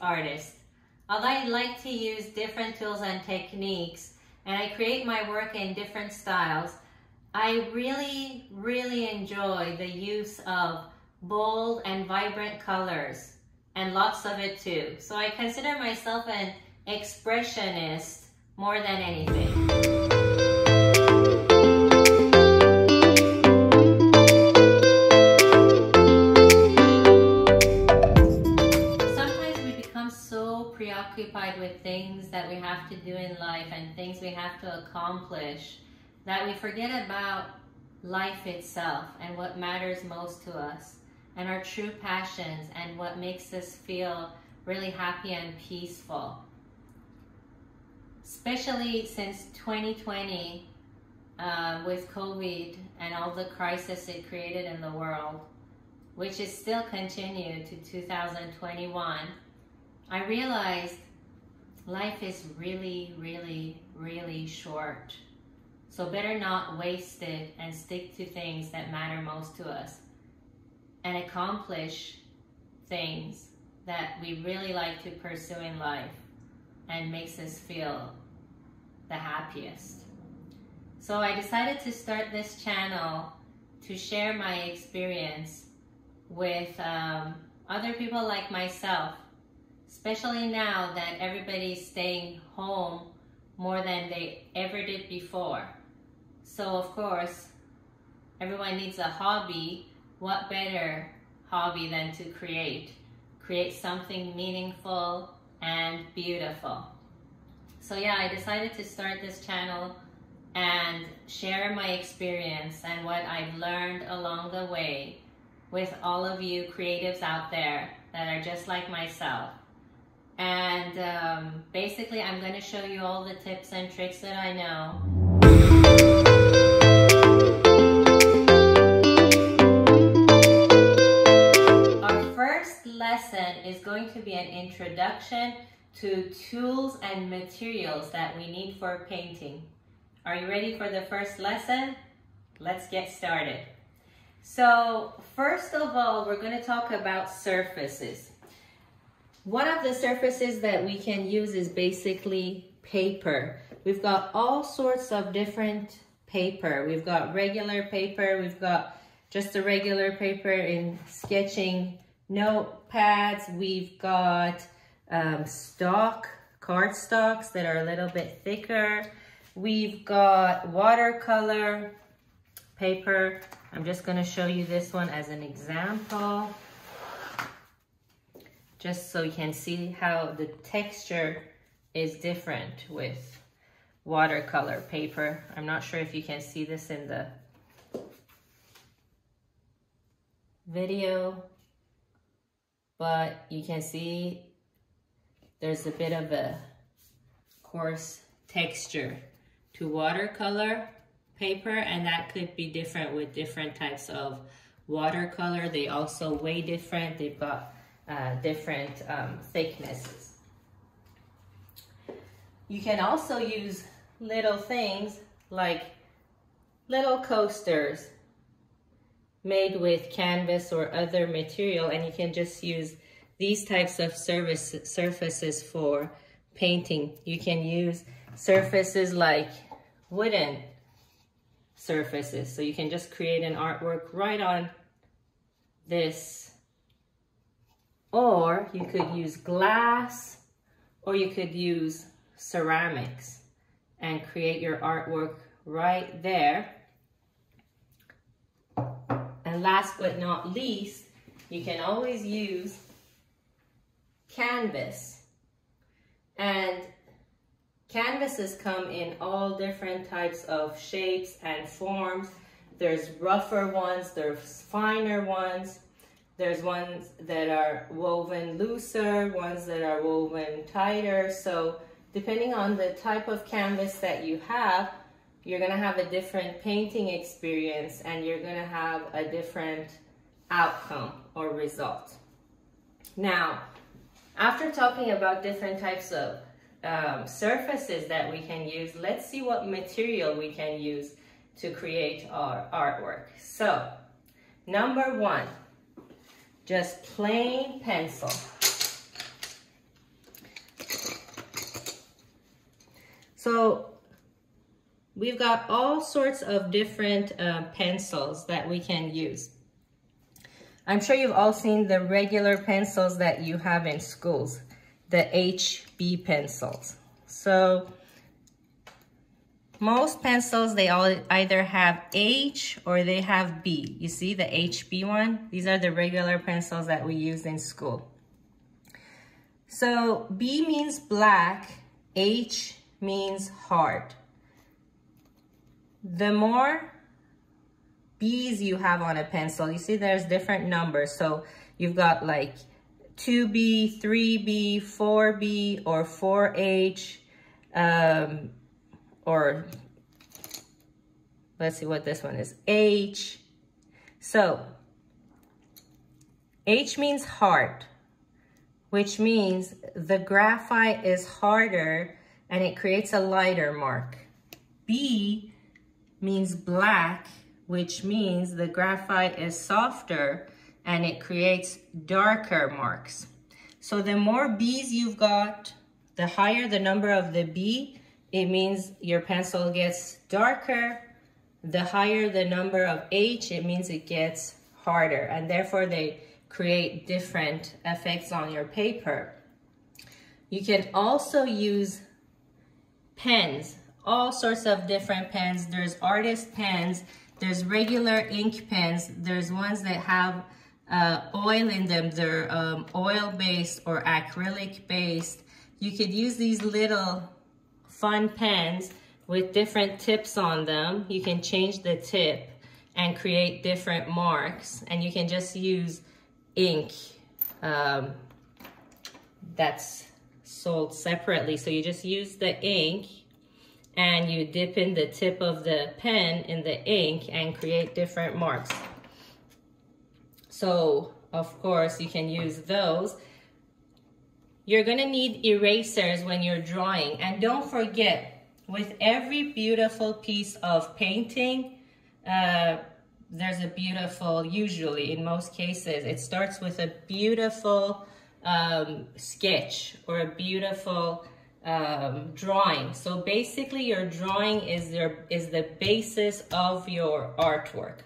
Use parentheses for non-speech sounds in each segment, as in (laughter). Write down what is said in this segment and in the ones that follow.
artist. Although I like to use different tools and techniques and I create my work in different styles, I really, really enjoy the use of bold and vibrant colors and lots of it too. So I consider myself an expressionist more than anything. Things that we have to do in life and things we have to accomplish that we forget about life itself and what matters most to us and our true passions and what makes us feel really happy and peaceful. Especially since 2020 uh, with COVID and all the crisis it created in the world, which is still continued to 2021, I realized life is really, really, really short. So better not waste it and stick to things that matter most to us and accomplish things that we really like to pursue in life and makes us feel the happiest. So I decided to start this channel to share my experience with um, other people like myself especially now that everybody's staying home more than they ever did before. So of course, everyone needs a hobby. What better hobby than to create? Create something meaningful and beautiful. So yeah, I decided to start this channel and share my experience and what I've learned along the way with all of you creatives out there that are just like myself. And um, basically, I'm going to show you all the tips and tricks that I know. Our first lesson is going to be an introduction to tools and materials that we need for painting. Are you ready for the first lesson? Let's get started. So first of all, we're going to talk about surfaces. One of the surfaces that we can use is basically paper. We've got all sorts of different paper. We've got regular paper, we've got just a regular paper in sketching notepads. We've got um, stock, card stocks that are a little bit thicker. We've got watercolor paper. I'm just gonna show you this one as an example just so you can see how the texture is different with watercolor paper. I'm not sure if you can see this in the video, but you can see there's a bit of a coarse texture to watercolor paper and that could be different with different types of watercolor. They also weigh different. They've got uh, different um, thicknesses. You can also use little things like little coasters made with canvas or other material and you can just use these types of service, surfaces for painting. You can use surfaces like wooden surfaces. So you can just create an artwork right on this or you could use glass or you could use ceramics and create your artwork right there. And last but not least, you can always use canvas. And canvases come in all different types of shapes and forms. There's rougher ones, there's finer ones, there's ones that are woven looser, ones that are woven tighter. So depending on the type of canvas that you have, you're gonna have a different painting experience and you're gonna have a different outcome or result. Now, after talking about different types of um, surfaces that we can use, let's see what material we can use to create our artwork. So, number one, just plain pencil. So we've got all sorts of different uh, pencils that we can use. I'm sure you've all seen the regular pencils that you have in schools, the HB pencils. So most pencils, they all either have H or they have B. You see the HB one? These are the regular pencils that we use in school. So B means black, H means hard. The more B's you have on a pencil, you see there's different numbers. So you've got like 2B, 3B, 4B, or 4H, um, or let's see what this one is, H. So H means hard, which means the graphite is harder and it creates a lighter mark. B means black, which means the graphite is softer and it creates darker marks. So the more B's you've got, the higher the number of the B, it means your pencil gets darker. The higher the number of H, it means it gets harder. And therefore they create different effects on your paper. You can also use pens, all sorts of different pens. There's artist pens, there's regular ink pens, there's ones that have uh, oil in them. They're um, oil-based or acrylic-based. You could use these little fun pens with different tips on them. You can change the tip and create different marks. And you can just use ink um, that's sold separately. So you just use the ink and you dip in the tip of the pen in the ink and create different marks. So of course you can use those. You're gonna need erasers when you're drawing. And don't forget, with every beautiful piece of painting, uh, there's a beautiful, usually in most cases, it starts with a beautiful um, sketch or a beautiful um, drawing. So basically your drawing is, your, is the basis of your artwork.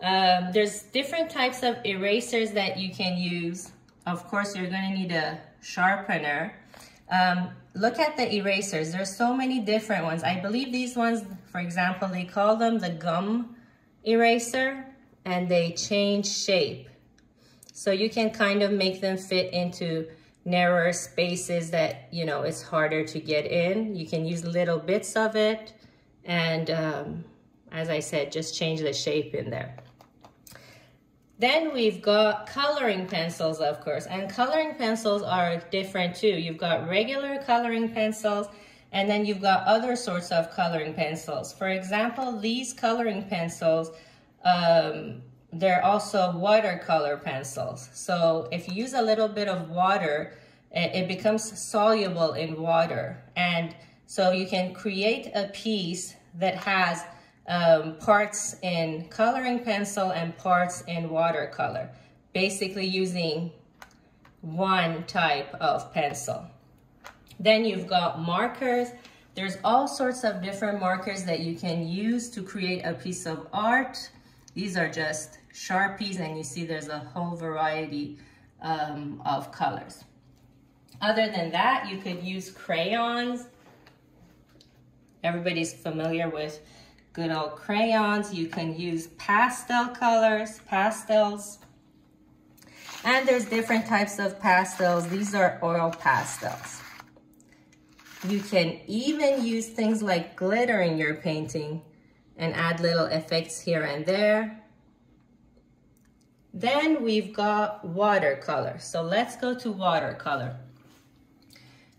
Um, there's different types of erasers that you can use. Of course, you're gonna need a sharpener. Um, look at the erasers. There's so many different ones. I believe these ones, for example, they call them the gum eraser and they change shape. So you can kind of make them fit into narrower spaces that, you know, it's harder to get in. You can use little bits of it. And um, as I said, just change the shape in there. Then we've got coloring pencils, of course, and coloring pencils are different too. You've got regular coloring pencils, and then you've got other sorts of coloring pencils. For example, these coloring pencils, um, they're also watercolor pencils. So if you use a little bit of water, it, it becomes soluble in water. And so you can create a piece that has um, parts in coloring pencil and parts in watercolor, basically using one type of pencil. Then you've got markers. There's all sorts of different markers that you can use to create a piece of art. These are just Sharpies and you see there's a whole variety um, of colors. Other than that, you could use crayons. Everybody's familiar with good old crayons. You can use pastel colors, pastels. And there's different types of pastels. These are oil pastels. You can even use things like glitter in your painting and add little effects here and there. Then we've got watercolor. So let's go to watercolor.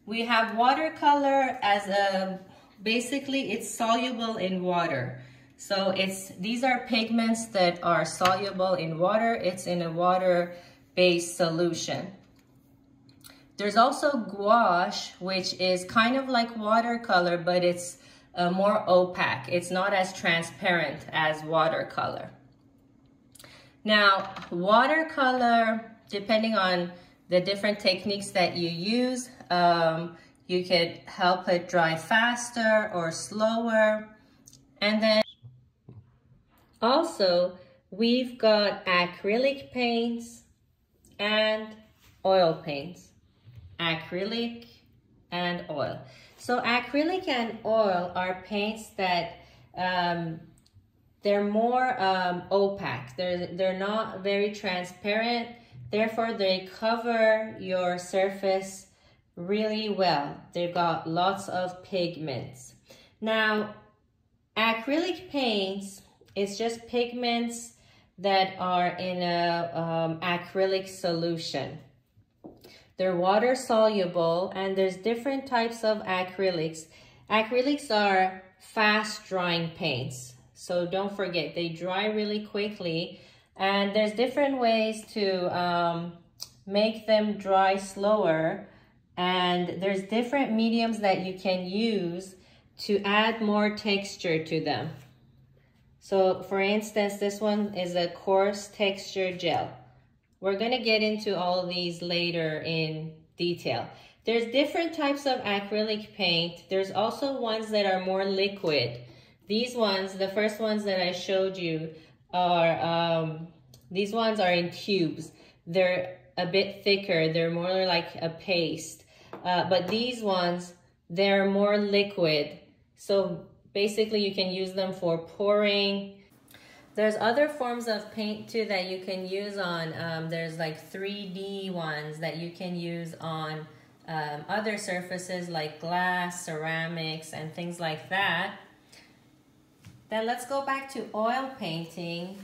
We have watercolor as a basically it's soluble in water. So it's these are pigments that are soluble in water. It's in a water-based solution. There's also gouache, which is kind of like watercolor, but it's uh, more opaque. It's not as transparent as watercolor. Now, watercolor, depending on the different techniques that you use, um, you could help it dry faster or slower. And then also, we've got acrylic paints and oil paints. Acrylic and oil. So acrylic and oil are paints that um, they're more um, opaque. They're, they're not very transparent. Therefore, they cover your surface really well. They've got lots of pigments. Now, acrylic paints is just pigments that are in a um, acrylic solution. They're water soluble and there's different types of acrylics. Acrylics are fast drying paints. So don't forget, they dry really quickly and there's different ways to um, make them dry slower and there's different mediums that you can use to add more texture to them. So for instance, this one is a coarse texture gel. We're gonna get into all these later in detail. There's different types of acrylic paint. There's also ones that are more liquid. These ones, the first ones that I showed you are, um, these ones are in tubes. They're a bit thicker. They're more like a paste. Uh, but these ones, they're more liquid. So basically you can use them for pouring. There's other forms of paint too that you can use on, um, there's like 3D ones that you can use on um, other surfaces like glass, ceramics, and things like that. Then let's go back to oil painting.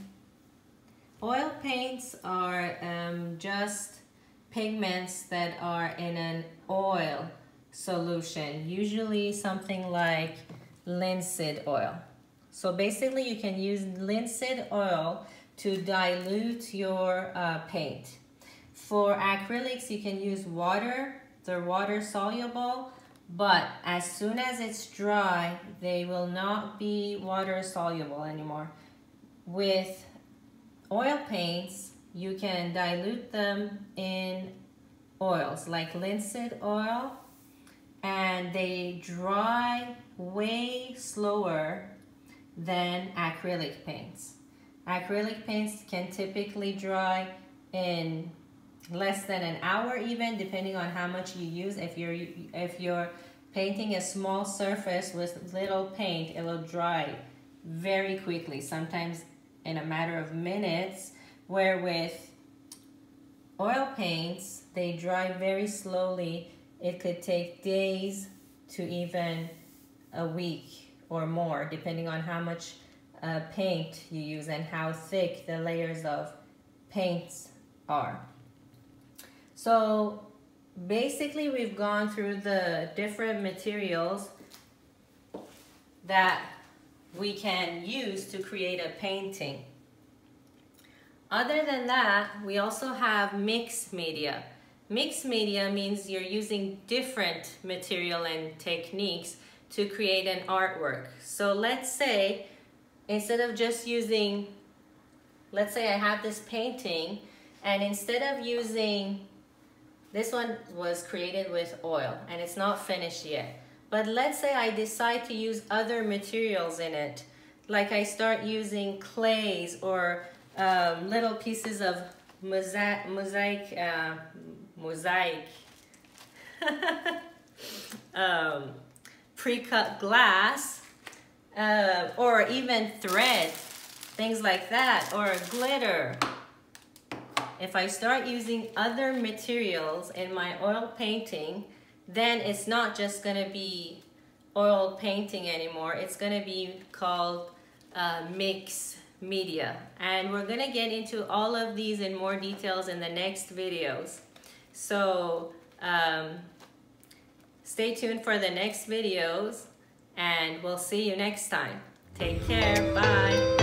Oil paints are um, just pigments that are in an oil solution, usually something like linseed oil. So basically you can use linseed oil to dilute your uh, paint. For acrylics, you can use water. They're water soluble, but as soon as it's dry, they will not be water soluble anymore. With oil paints, you can dilute them in oils like linseed oil and they dry way slower than acrylic paints. Acrylic paints can typically dry in less than an hour even depending on how much you use. If you're, if you're painting a small surface with little paint, it will dry very quickly, sometimes in a matter of minutes where with oil paints, they dry very slowly. It could take days to even a week or more, depending on how much uh, paint you use and how thick the layers of paints are. So basically we've gone through the different materials that we can use to create a painting. Other than that, we also have mixed media. Mixed media means you're using different material and techniques to create an artwork. So let's say, instead of just using, let's say I have this painting, and instead of using, this one was created with oil, and it's not finished yet. But let's say I decide to use other materials in it, like I start using clays or um, little pieces of mosaic, mosaic, uh, mosaic, (laughs) um, pre-cut glass, uh, or even thread, things like that, or glitter. If I start using other materials in my oil painting, then it's not just gonna be oil painting anymore. It's gonna be called uh, mix media. And we're gonna get into all of these in more details in the next videos. So um, stay tuned for the next videos and we'll see you next time. Take care, bye.